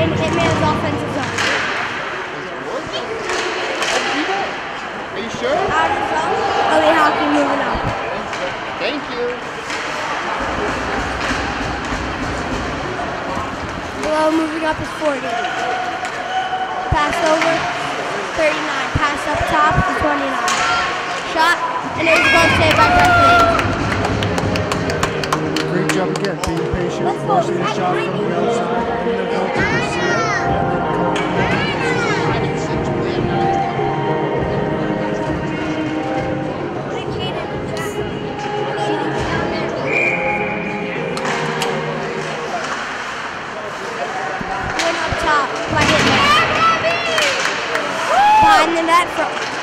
in Hitmen's offensive zone. Are you sure? Out of zone. Elite Hockey moving up. Thank you. Below moving up is 40. Pass over, 39. Pass up top to 29. Shot, and it was both saved by Brett Great job again, being patient, forcing the shot from the outside,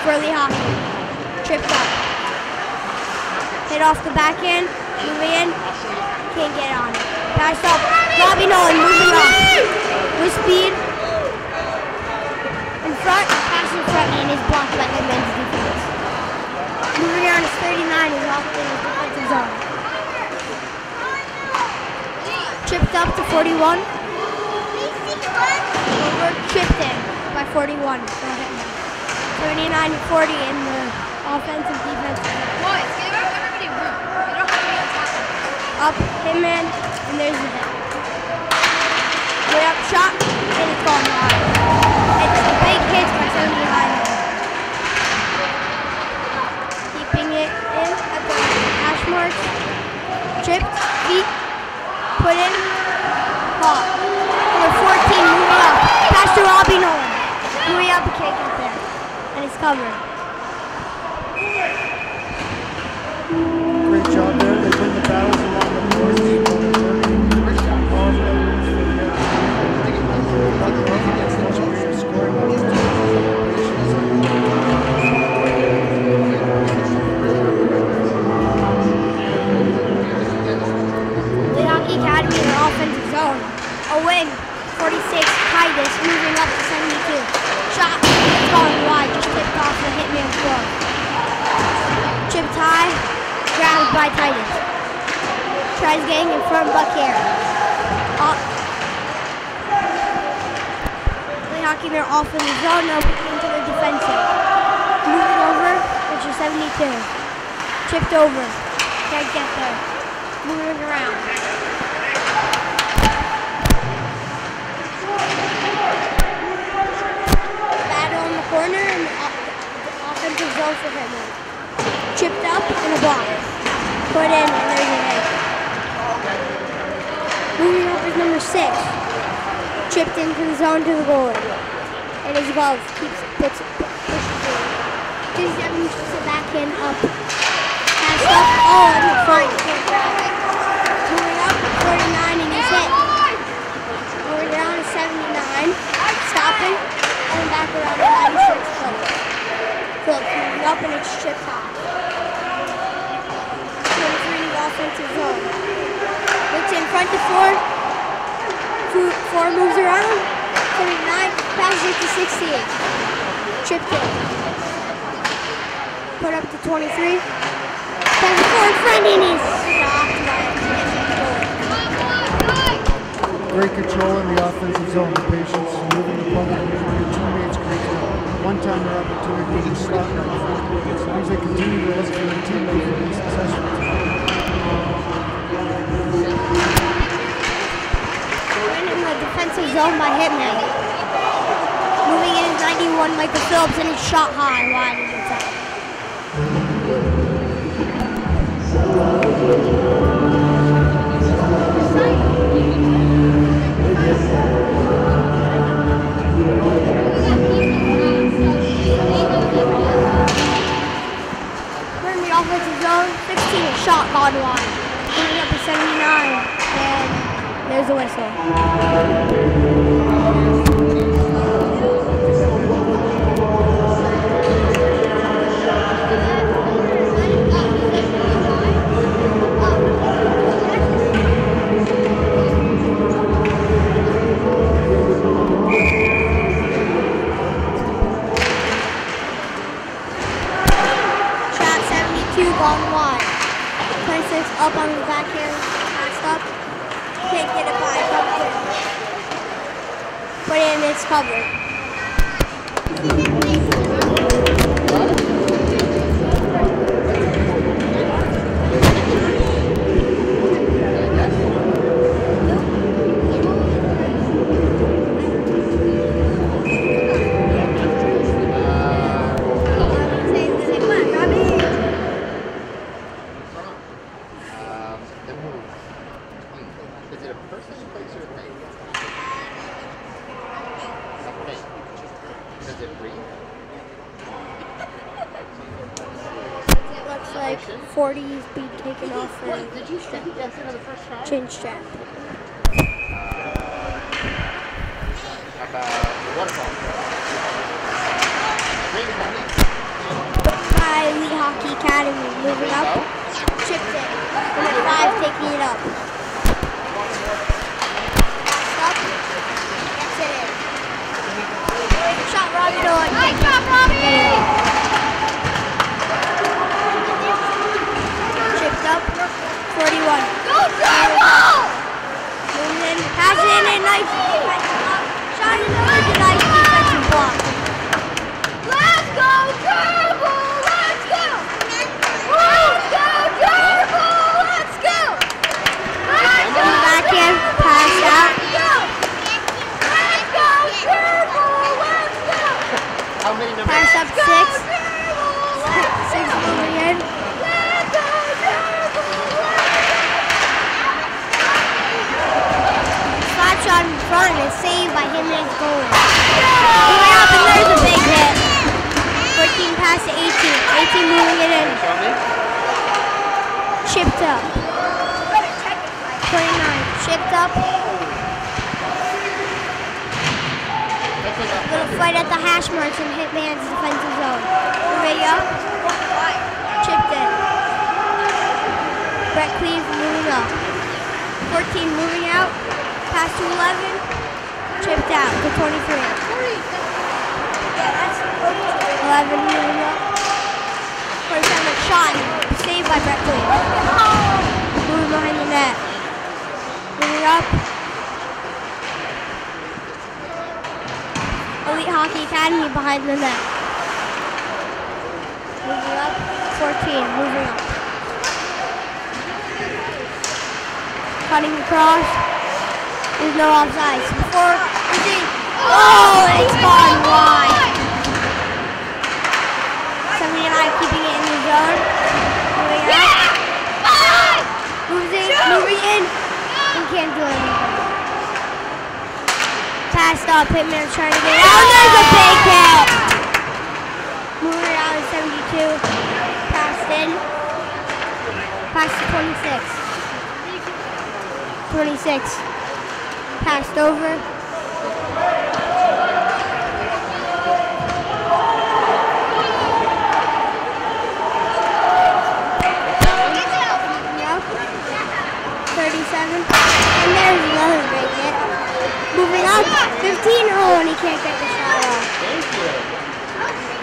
Burley Hockey. Tripped up. Hit off the backhand, moving in, can't get on. Pass up, Robbie Nolan moving up. With speed. In front, pass in front, and is blocked by Hitmen's defense. Moving around is 39, is off in his defensive zone. Tripped up to 41. Over chipped in by 41 for Hitmen. 79 to 40 in the offensive defensive. Up Hitmen, and there's the hit. Way up shot, and it's gone wide. It's the big hit by 79. Keeping it in at the hash marks. Chipped, feet, put in, hot. Number 14 moving up. Pass to Robbie Nolan. Moving up, he can't get there. And it's covered. Great job there, they win the battles along the boards, Titus moving up to 72. Shot, gone wide, just tipped off the hitman's glove. Chip tie, grabbed by Titus. Tries getting in front, Buck here. Up. The Hockey they're off in the zone, now into the defensive. Moving over, which is 72. Chipped over. Can't get there. Moving around. Battle in the corner and the offensive zone for him. Chipped up in a block. Put in and there's an egg. Moving up is number six. Chipped into the zone to the goalie. And his glove keeps puts pushes it. Gives them the backhand up. Passed up. Oh, in the grab it. Moving up, 49 and he's hit. Moving down to 79. Stopping. And back around to 96 Phillips. Moving up it's chipped off. 23 in the offensive zone. Looks in front to four. Four, four moves around. 79. Passes it to 16. Tripped it. Put up to 23. Passes for a friend and is stopped by Great control in the offensive zone. The patience, moving the puck a one-timer opportunity to. As long as they continue to look for their teammate to be successful. In the defensive zone by Hitmen. Moving in is 91 Michael Phillips and it's shot high wide and shot gone wide. Moving up to 79 and there's a whistle. Up on the backhand. Passed up. Can't get it by. Covered it. Put it in its cover. No offsides. Before we see. Oh, it's gone wide. 79 keeping it in the zone. Moving out. Moves in, moving in. He can't do anything. Passed up. Hitmen's trying to get out. There's a big hit. Moving out at 72. Passed in. Passed to 26. 26 passed over. 37. And there's another big hit. Moving up, 15. Oh, and he can't get the shot off. Thank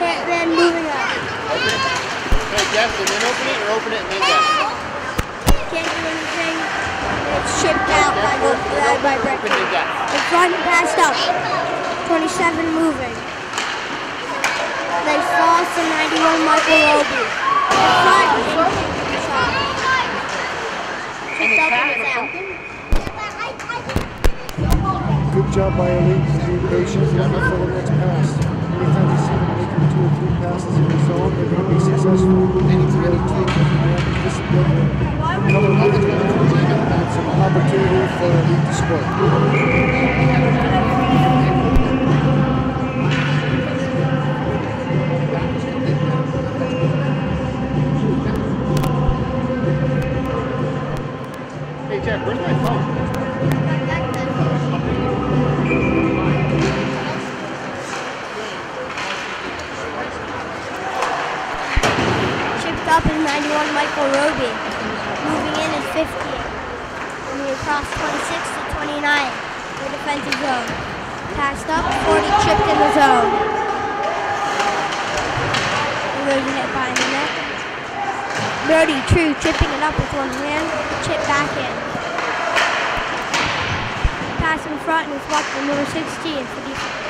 And then moving up. Okay. Hey, Jeff, open it or open it and then Can't do anything. It's chipped out by the by, by Open Brett. and guess. In front, passed up. 27 moving. They lost to 91 Michael Roby. In front, in shot. Chipped up and it's out. Good job by Elite to be patient and wait for the next pass. Anytime you see them making two or three passes in the zone, they're going to be successful. It's really key to have discipline. Cover movement, and it's an opportunity for Elite to score. Hey, Jack, where's my phone? Chipped up is 91 Michael Roby. Moving in is 50. Moving across 26 to 29. The defensive zone. Passed up, 40 chipped in the zone. Erosion it behind the net. Brody True chipping it up with one hand. Chip back in. Pass in front and it's blocked by number 16 for defense.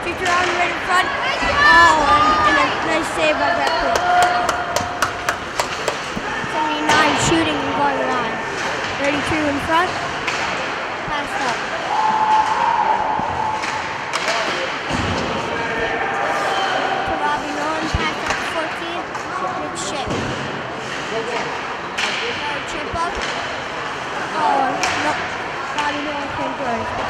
Chipped around right in front. Oh, and, a nice save by Cook. 79 shooting and going line. 32 in front. Passed up. To Robbie Nolan, passed up to 14. Good chip. Another chip up. Oh, no. Robbie Nolan can't do it.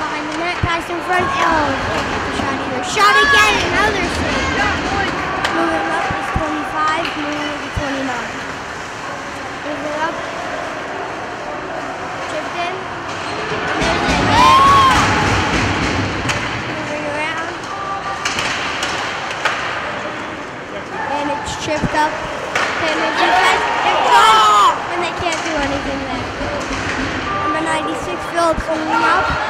Behind the net. Pass in front. Oh, can't get the shot either. Shot again. Another save. Moving up is 25. Moving to 29. Moving up. Chipped in. Moving around. And it's chipped up. And it's defense. It's gone. And they can't do anything there. Number 96, Phillips moving up.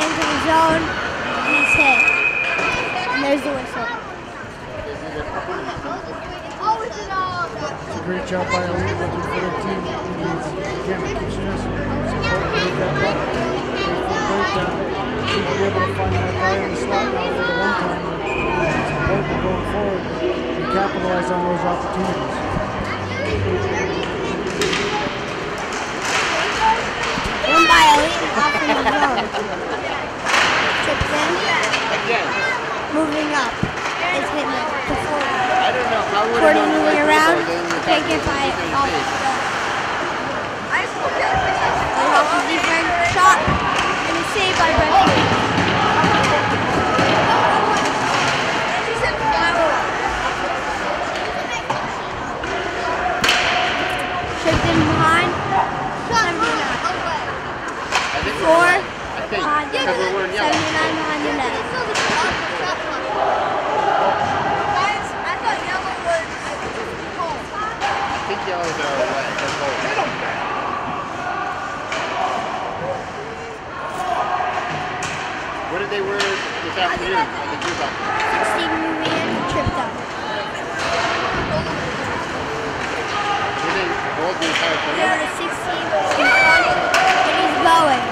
into the zone. And he's hit. And there's the whistle. It's a great job by Elite looking for team. Should be able to find that guy in the slot now one time. Going forward and capitalize on those opportunities. Run by the zone. Again, moving up. It's hitting it to 40. I don't know how would 40 moving around. Get by. Off the the defense. Shot. And it's saved by Brett Lee. Chipped in behind. 79. I think we're Four. right. I think, Behind the because we're wearing net. 79 behind the net. Think yellows are away. They're gold. What did they wear this afternoon at the Jukebox? 16 moving in. Tripped up. They did the entire There tournament. to 16 in. And he's going.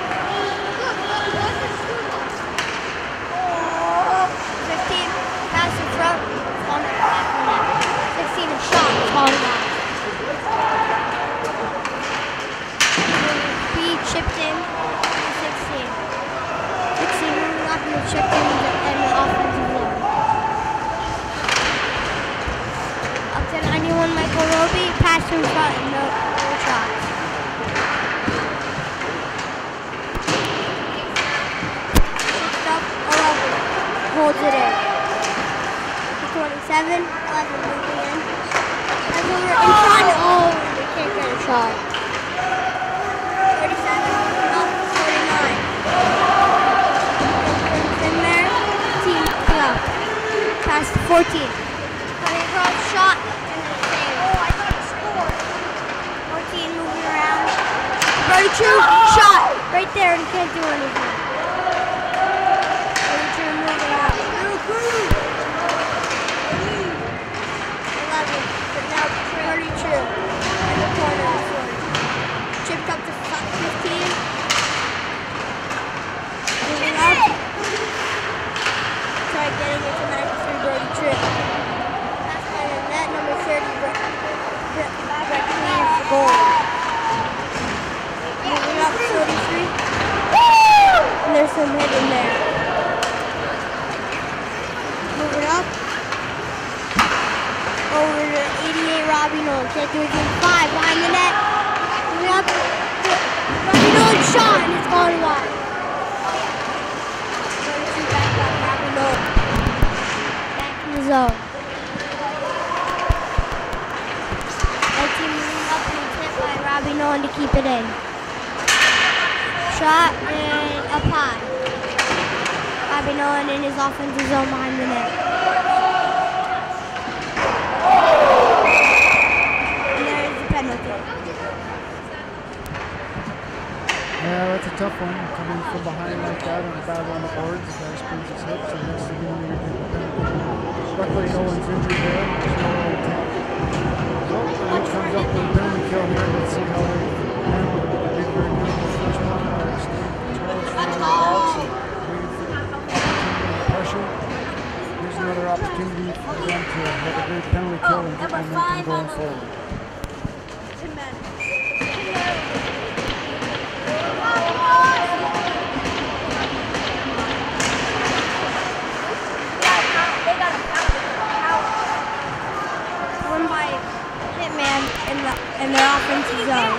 In their offensive zone.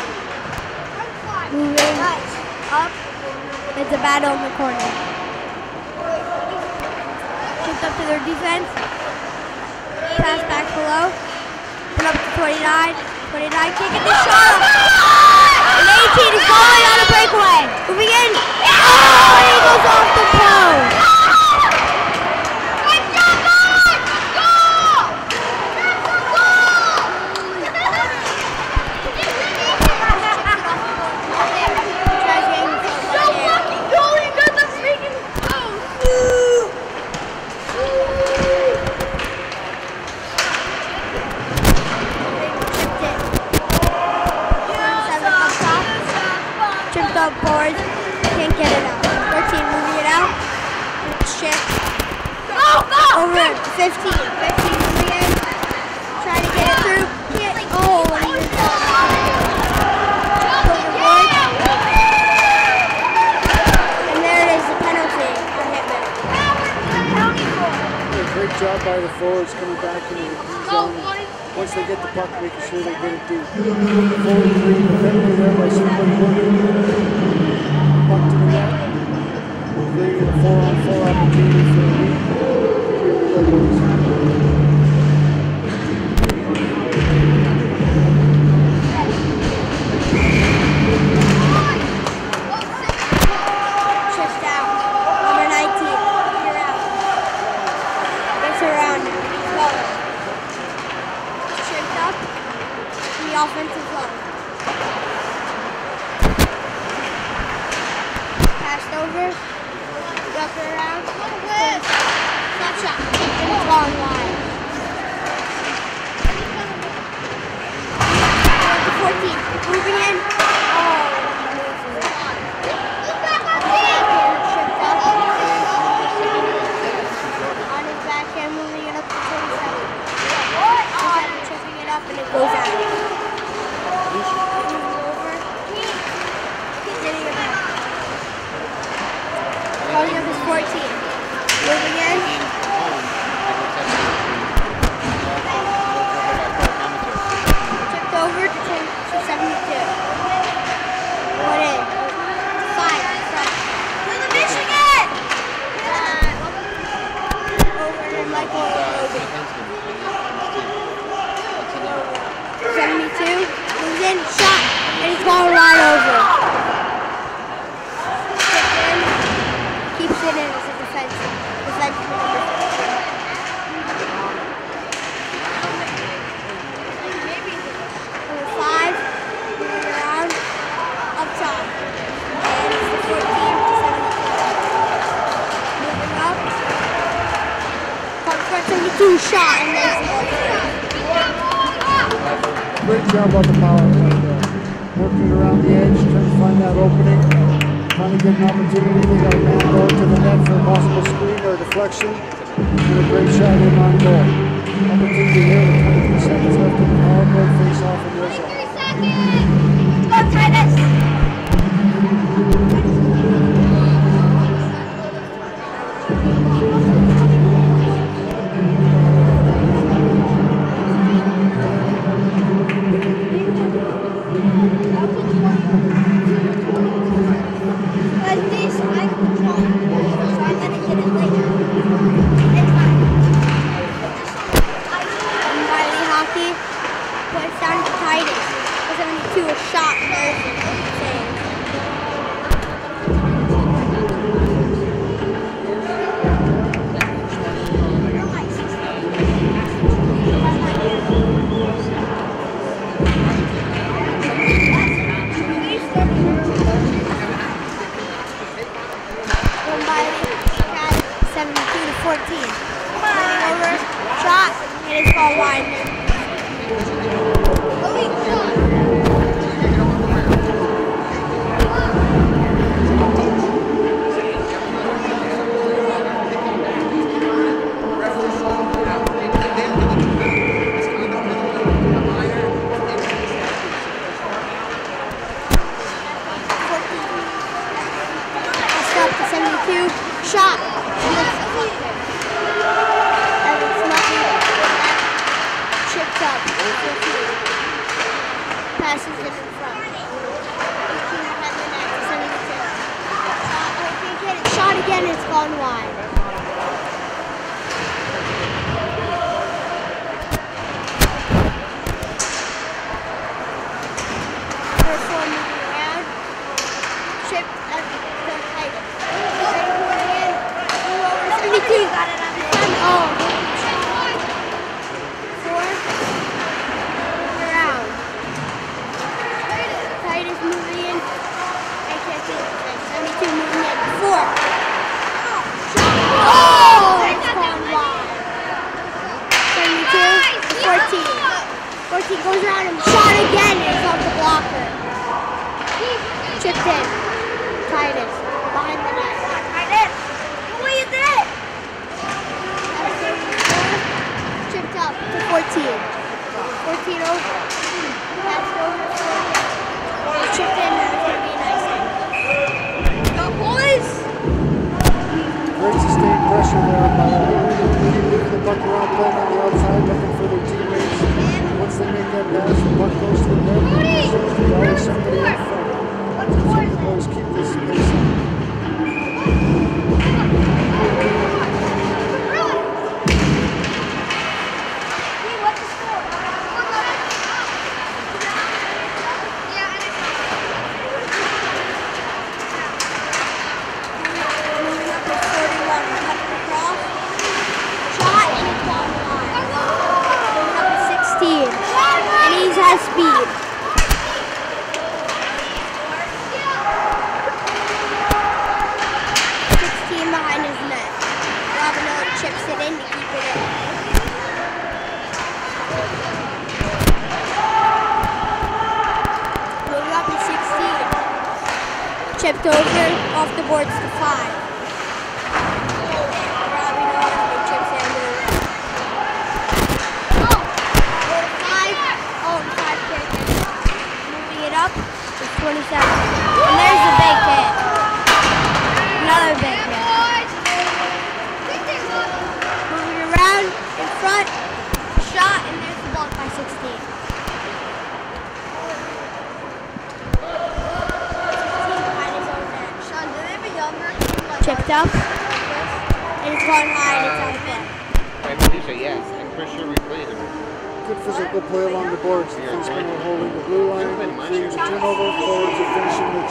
Moving up. It's a battle in the corner. Shift up to their defense. Pass back below. Put up to 29. 29 can't the shot. And 18 is falling on a breakaway. Moving in. Oh, and he goes off the post. 15, 15 in the end. Try to get it through. Can't. Oh, and he's And there it is, the penalty on Hitmen. Great job by the forwards coming back into the zone. Once they get the puck, making sure they get it through. Forward three, defender there by Super Puck to the net. Creating a four-on-four opportunity for the lead. Thank you.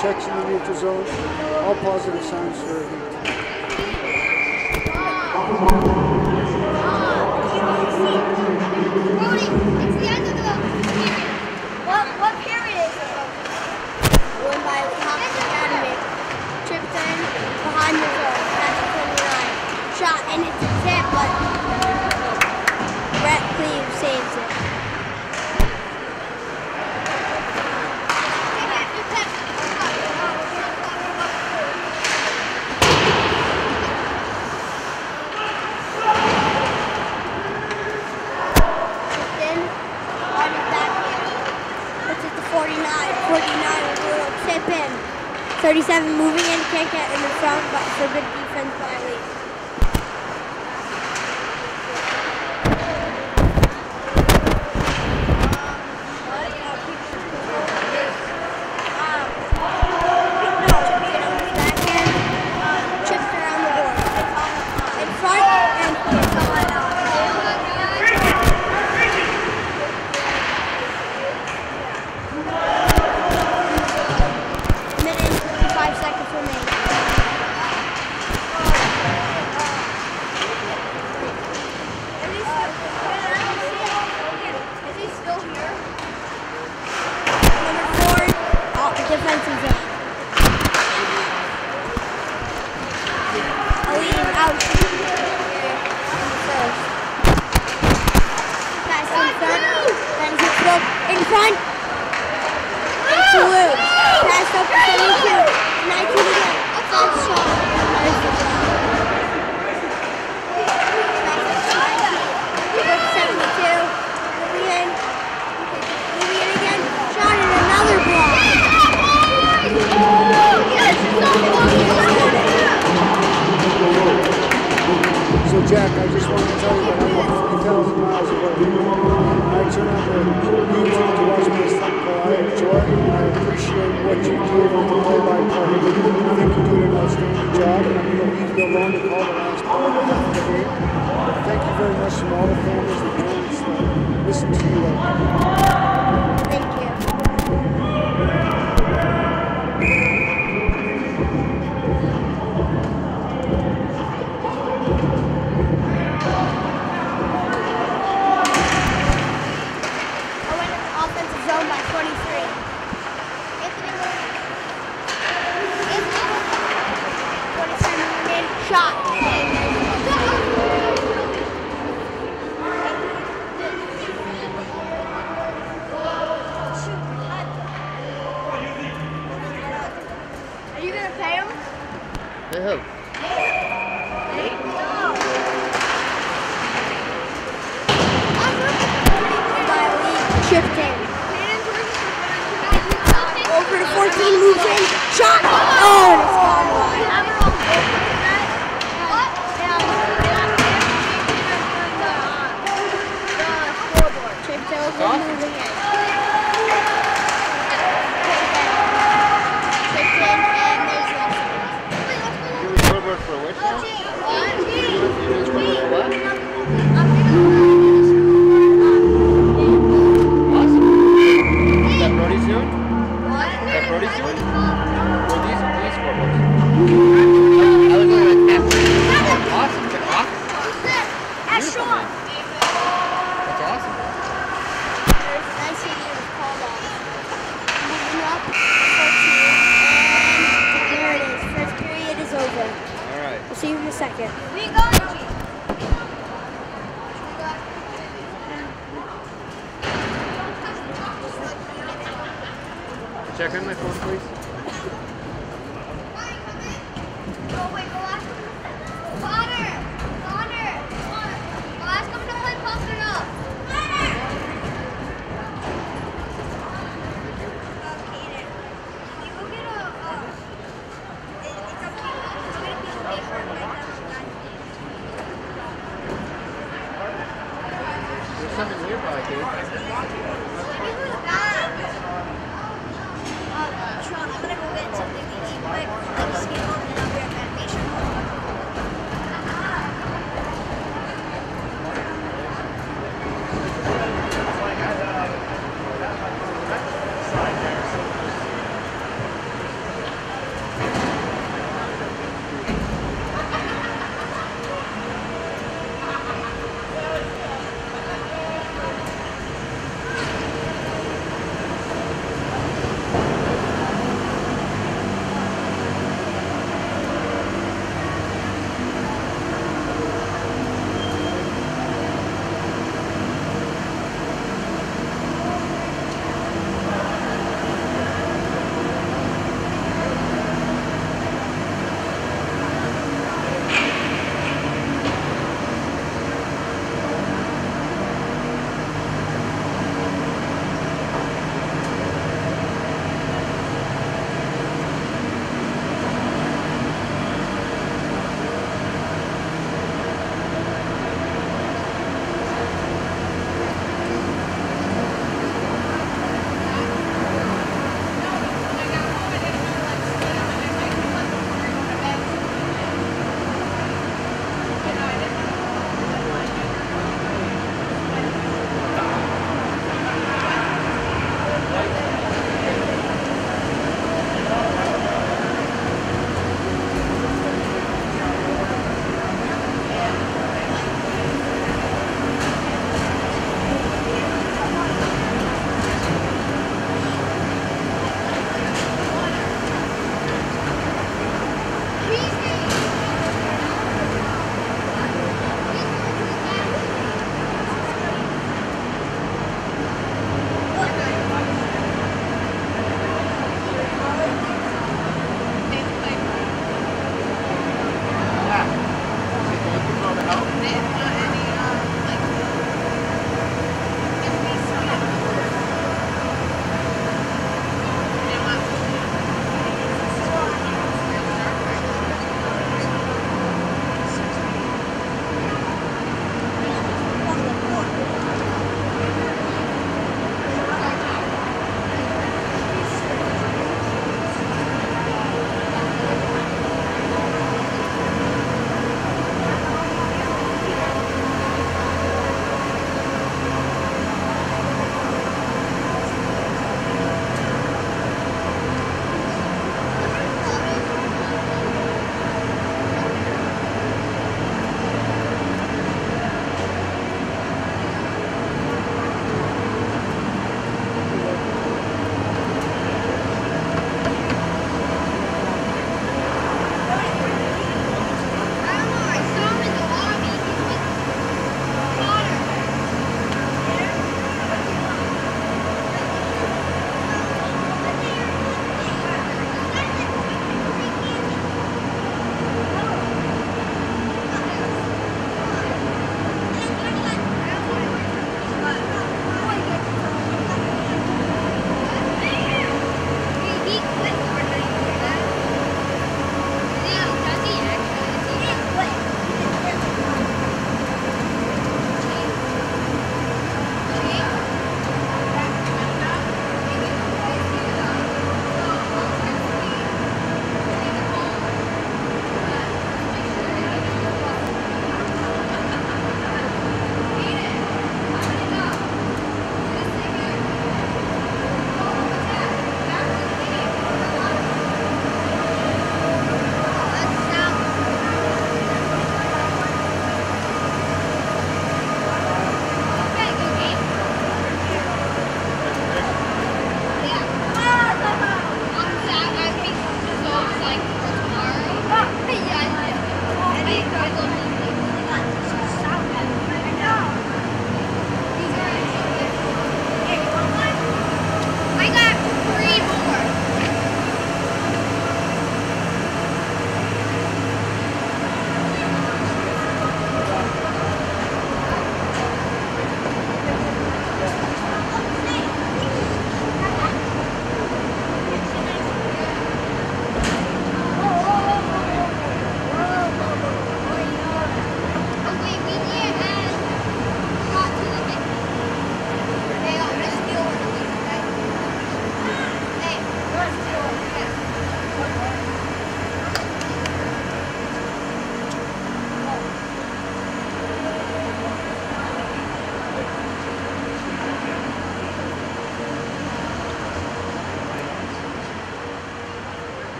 checks in the neutral zone. All positive signs for a get in the front, but forbid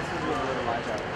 this is a little watch out.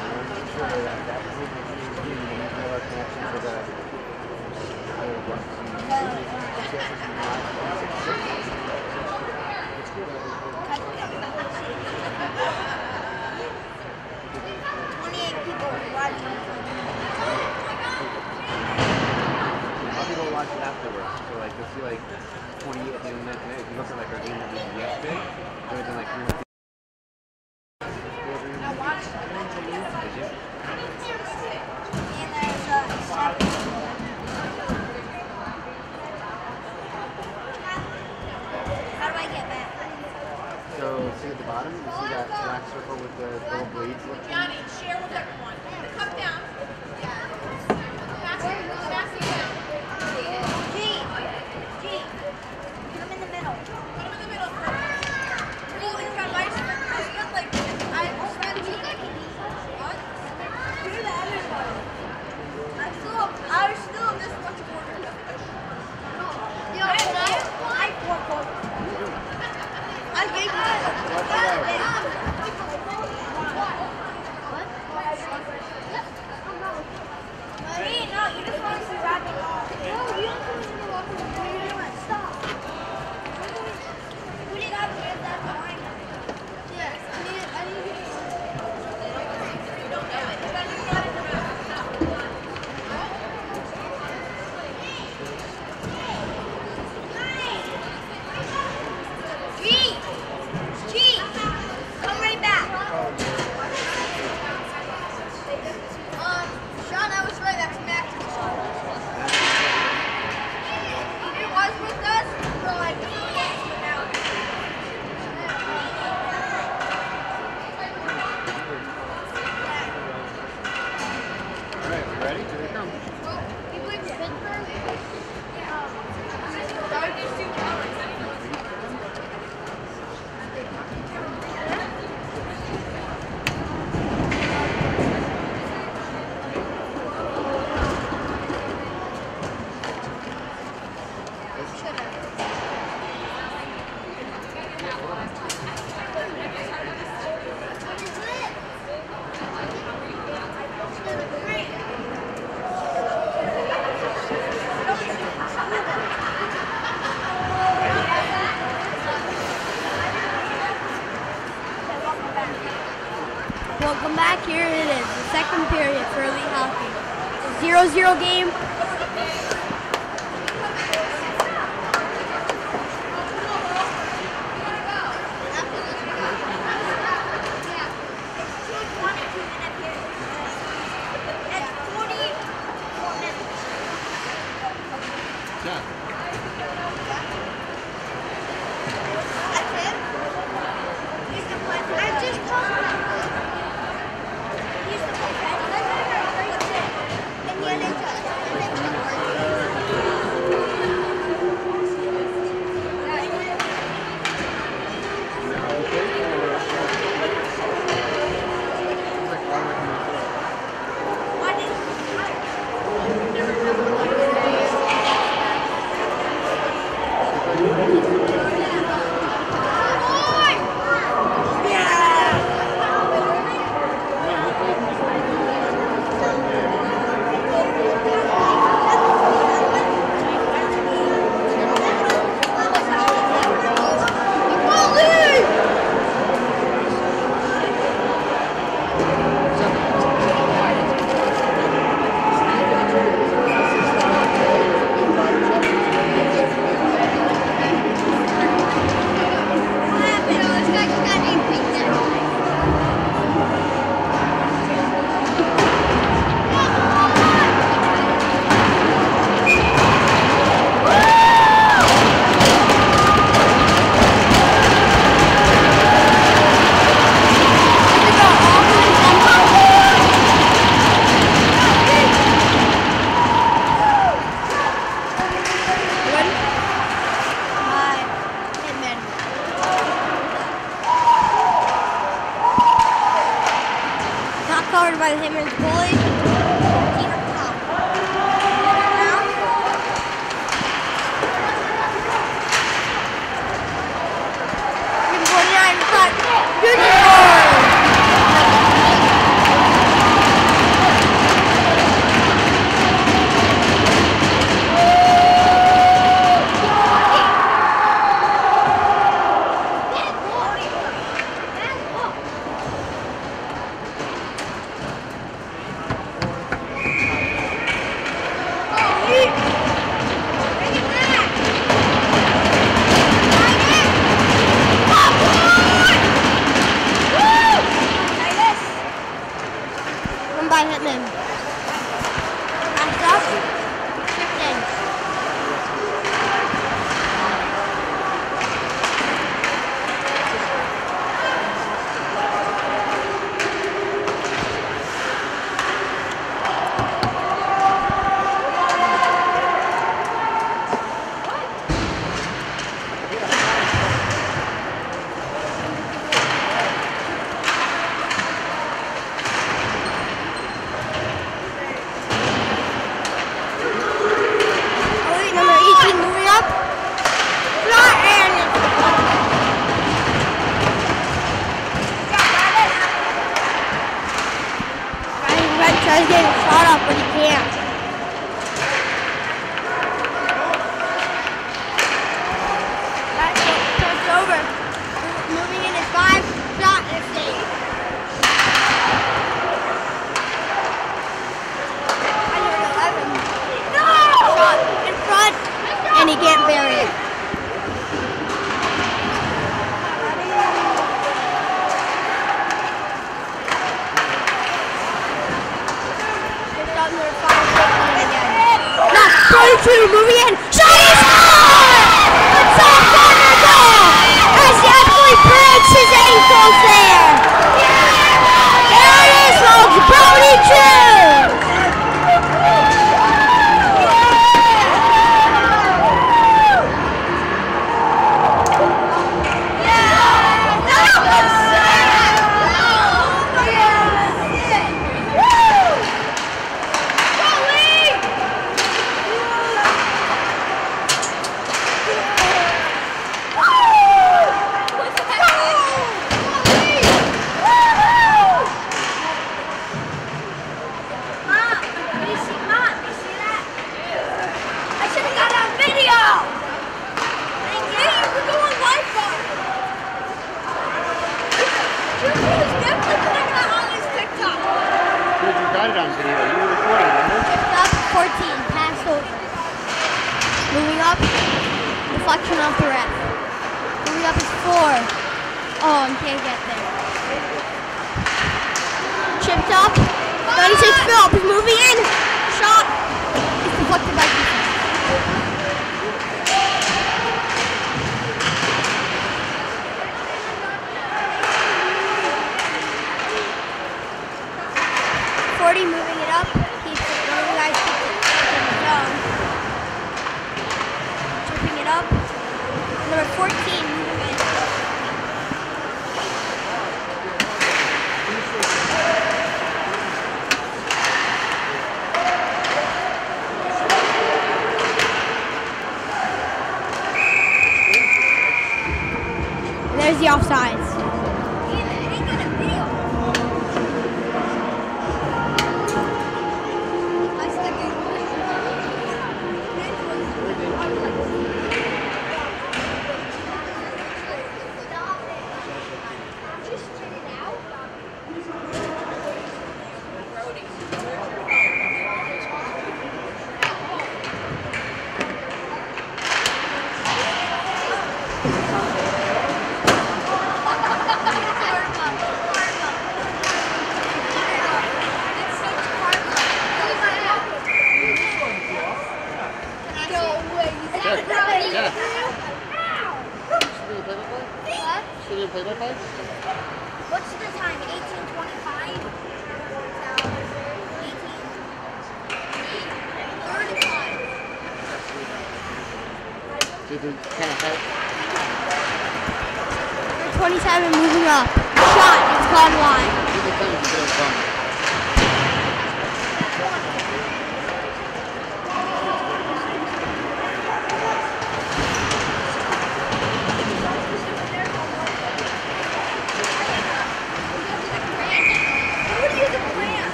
Zero zero game. up, deflection off the ref. Moving up is four. Oh, and can't get there. Chipped up, 96 Phillips moving in, shot, it's deflected by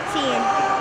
14.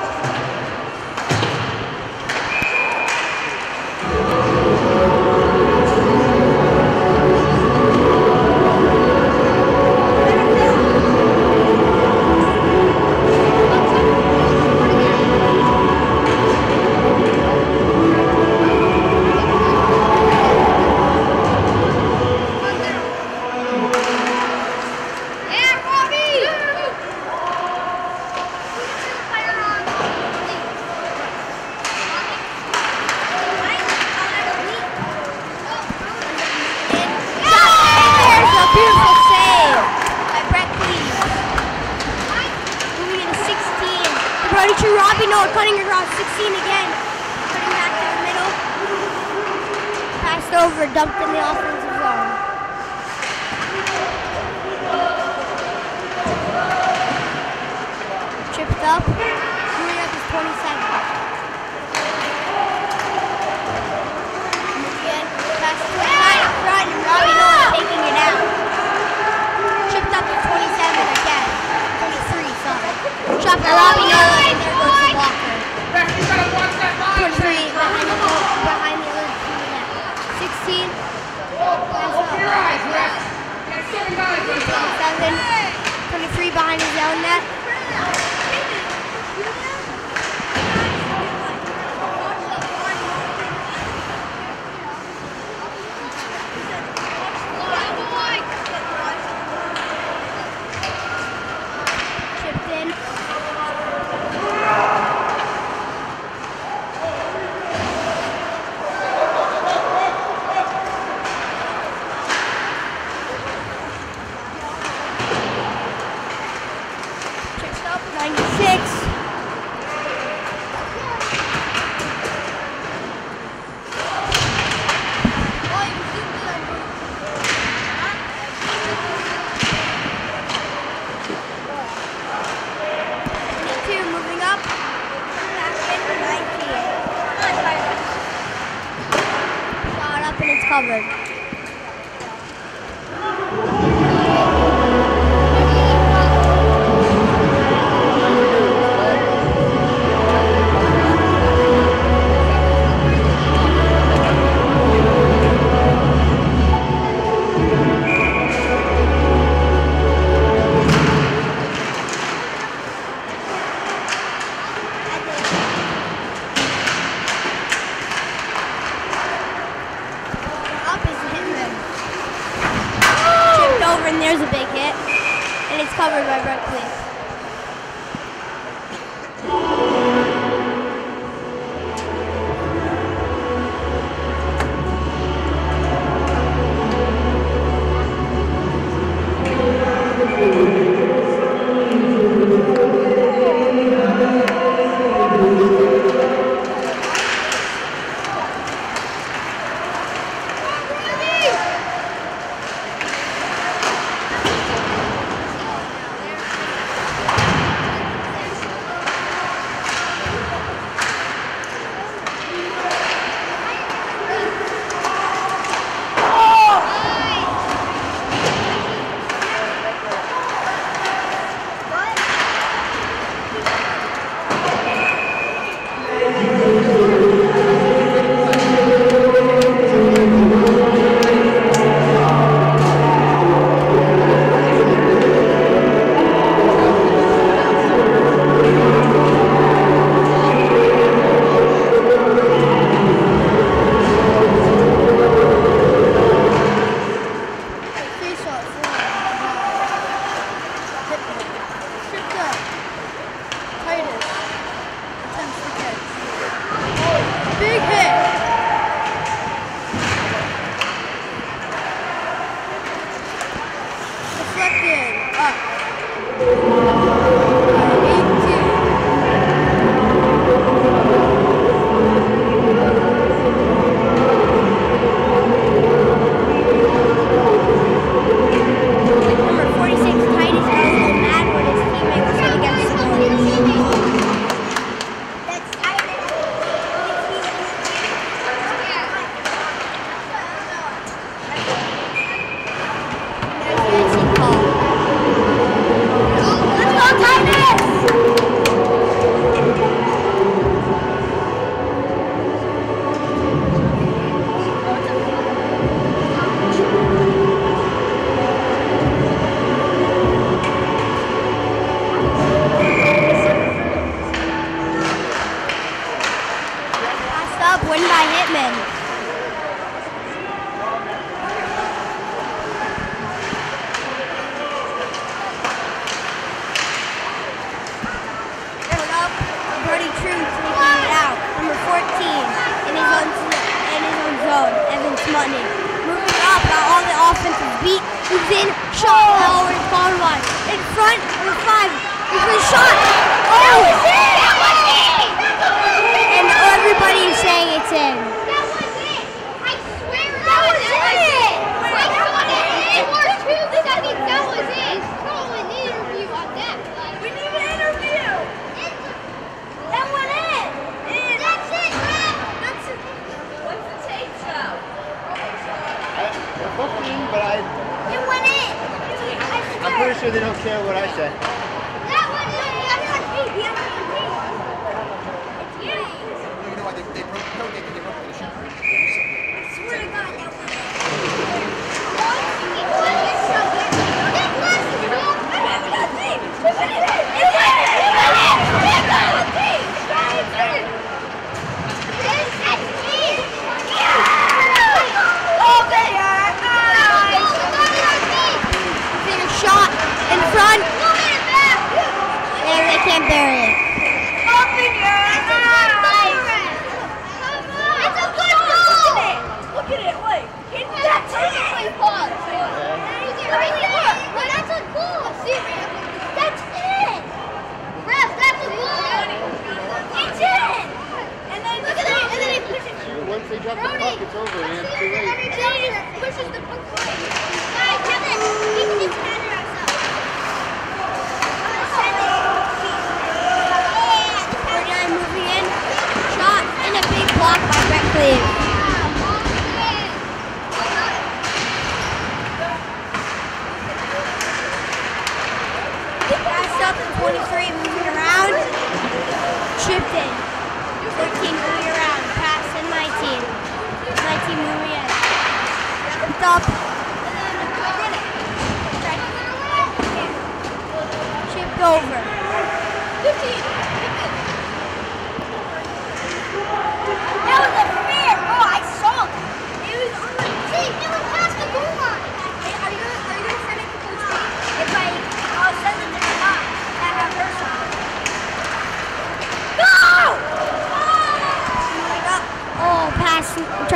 Win by Hitmen.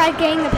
started getting the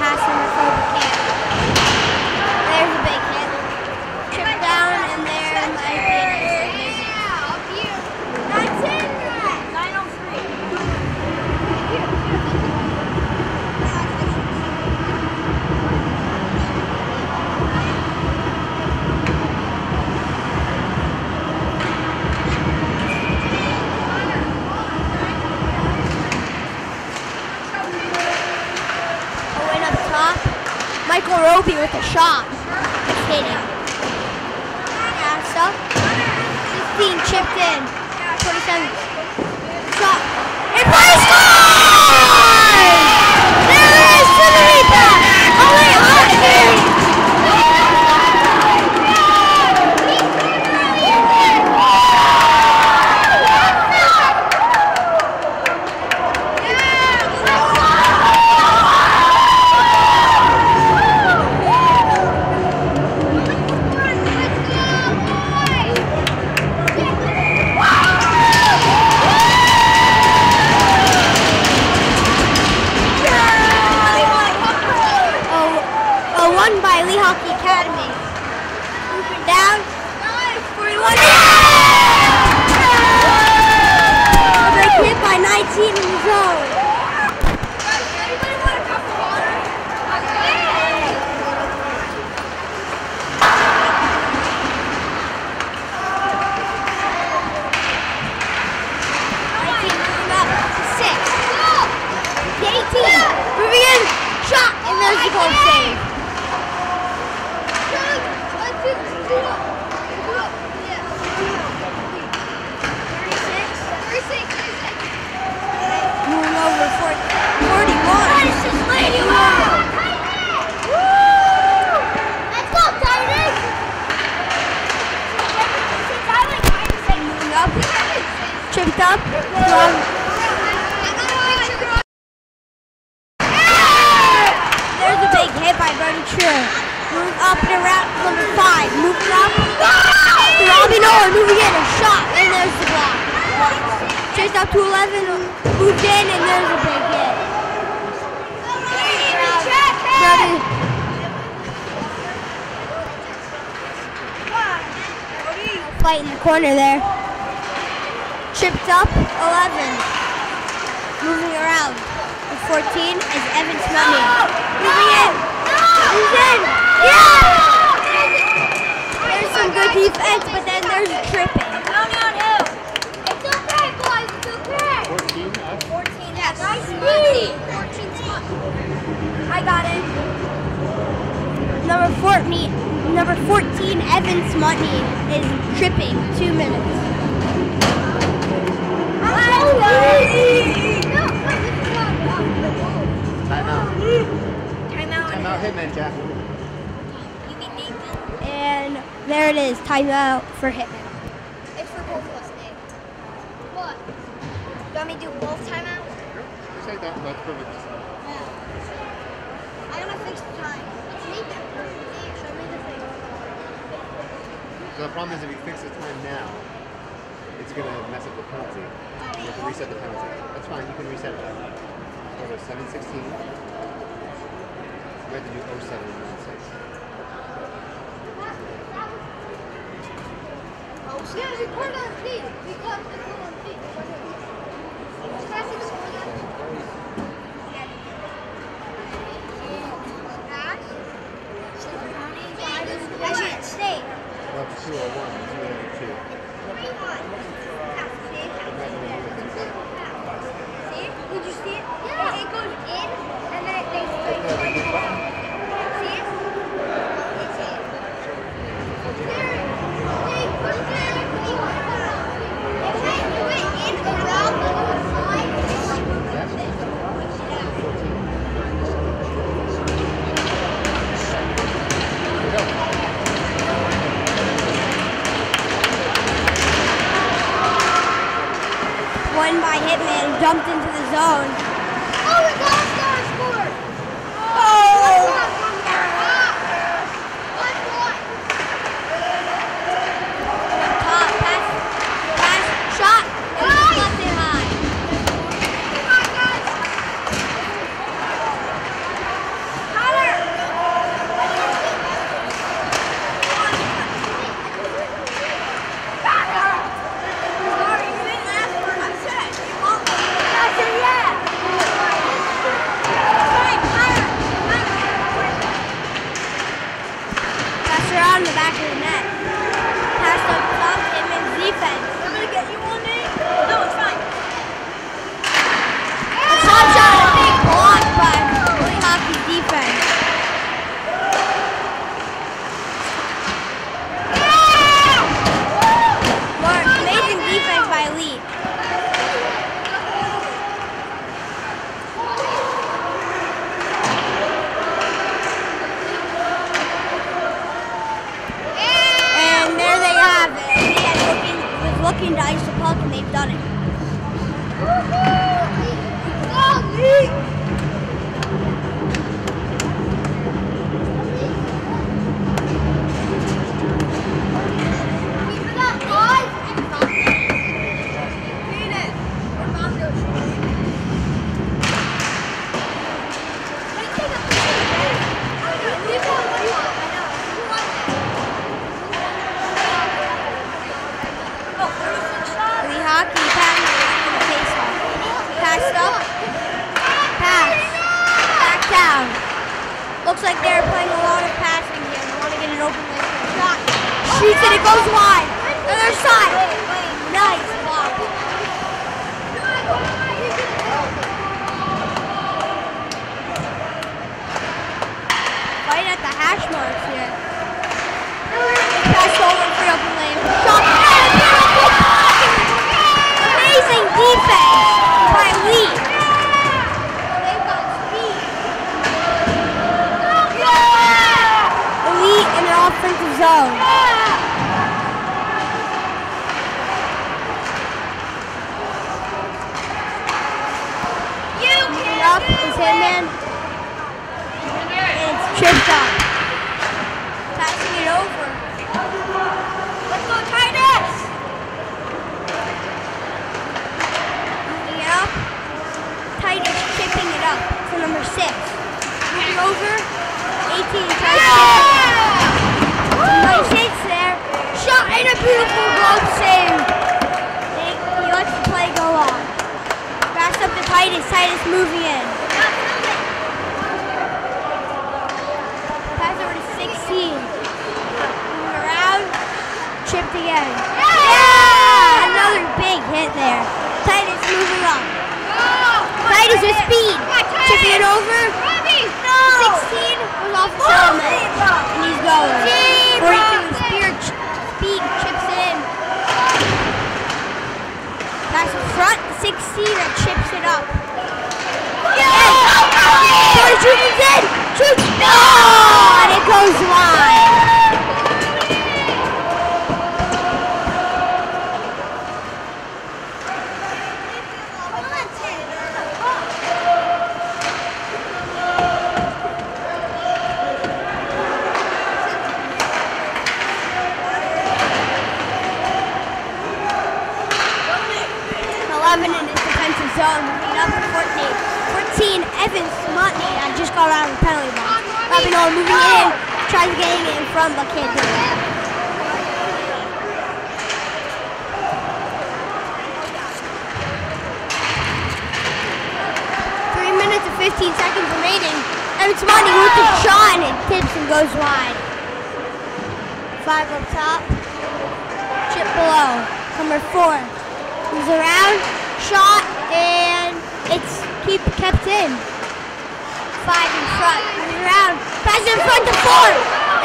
fight in the corner there. Tripped up, 11. Moving around. The 14 is Evan Smelly. Moving in. He's in. Yeah! There's some good defense, but then there's tripping. Nice. 14. 14. I got it. Number 14, number 14 Evan Smutney is tripping. Two minutes. Timeout. Timeout. Timeout Hitmen, Jack. And there it is. Timeout for Hitmen. It's for both of us, Nick. What? You want me to do both timeouts? Say that. That's perfect. Yeah. I'm going to fix the time. So the problem is if you fix the time now, it's going to mess up the penalty. You have to reset the penalty. That's fine, you can reset it. So go 716. We have to do 0796. Yeah, record on feet. Record on feet. Classic Up 201, 282. movie in. Guys, already 16. Around, chipped again. Yeah! Another big hit there. Titus moving up. Titus with speed. Chipping it over. No! 16 was off his helmet. And he's going. 42 spear speed chips in. Pass front. 16 that chips it up. Oh, and it goes wide! around the penalty box. Rapinoe moving in, it in front, but can't do it. Three minutes and 15 seconds remaining. Evan Smani with the shot, and it tips and goes wide. Five up top. Chip below. Number four. He's around. Shot, and it's keep kept in. Five in front. Moves around. Pass in front to four.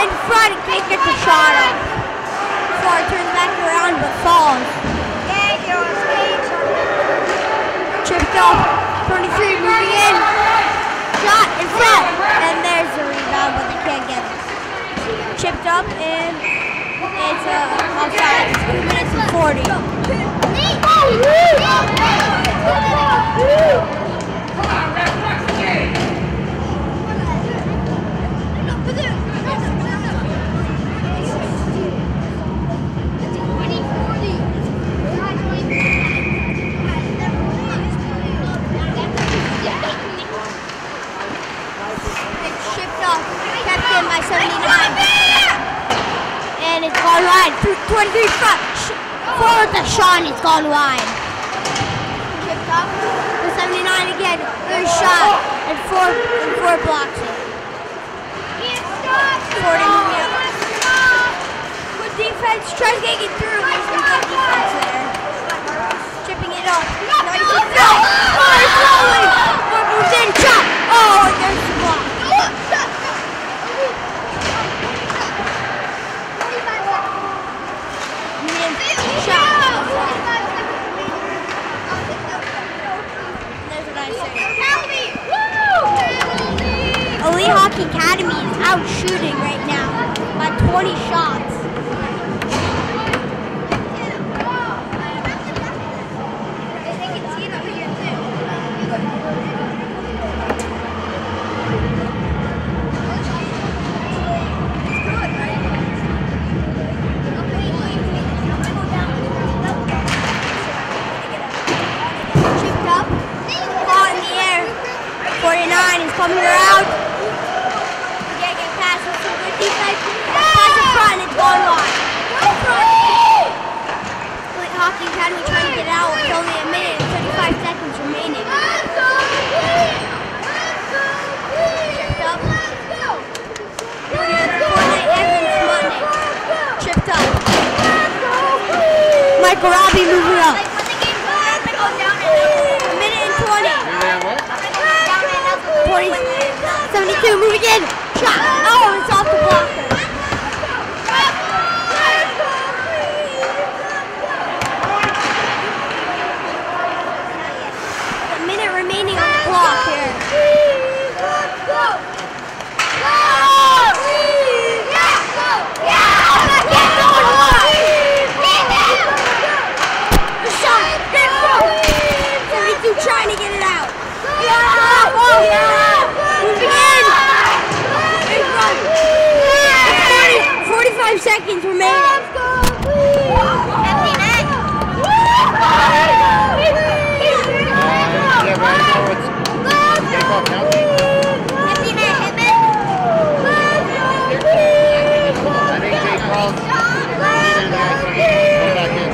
In front. Can't get the shot off. Four turns back around but falls. Tripped off. 23 moving in. Shot in front. And there's the rebound, but they can't get it. Chipped up and it's uh, offside. It's 2 minutes and 40. It's And it's gone wide. Th- 23 front. Forward to Sean. It's gone wide. The 79 again. There's shot. And four, and four blocks it. 40 moving up. Good defense. Tries getting through. There's some good defense there. Chipping it up. 96 front. Oh, it's rolling. Four moves in. Shot. Oh, and there's the block. There's what I say. Elite Academy is out shooting right now by 20 shots. Chipped up, ball in the air. 49 is coming around. Again, get past with some good defense. Pass in front, it's going wide. Elite Hockey Academy trying to get out with only a minute and 35 seconds remaining. Chipped up. Fortnite Evans Monday. Chipped up. Michael Robbie moving up. A minute and 20. 20, 72, moving in. Shot. Oh, it's off the blocker. A minute remaining on the clock here. The shot. Good throw. 72 trying to get it out. Yeah. Oh, yeah. Moving in. Big run. 40, 45 seconds remaining. Yeah, but I know it's baseball county. I think they called either the guys from go back in.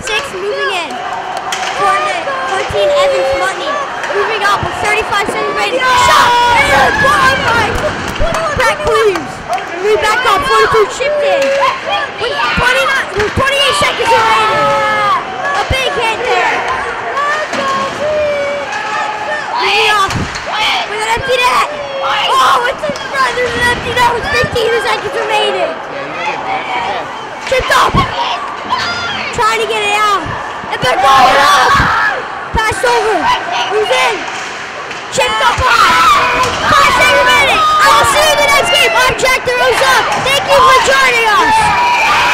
Six moving in. Four, 14 Evans Moving up with 35 seconds remaining. Shot! And by Brett Cleaves. We back up. 42 chipped in. With 29, with 28 seconds remaining. A big hit there. Moving up with an empty net. Oh, it's in front. There's an empty net with 15 seconds remaining. Chipped up. Trying to get it out. And they're going up. Pass over. Who's in? Chipped up on. Five second minute. I will see you in the next game. I'm Jack DeRosa. Thank you for joining us.